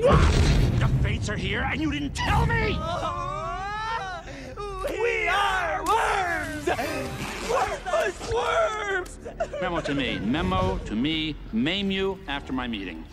The fates are here and you didn't tell me! Oh, we are worms! Worthless worms! Memo to me. Memo to me. Maim you after my meeting.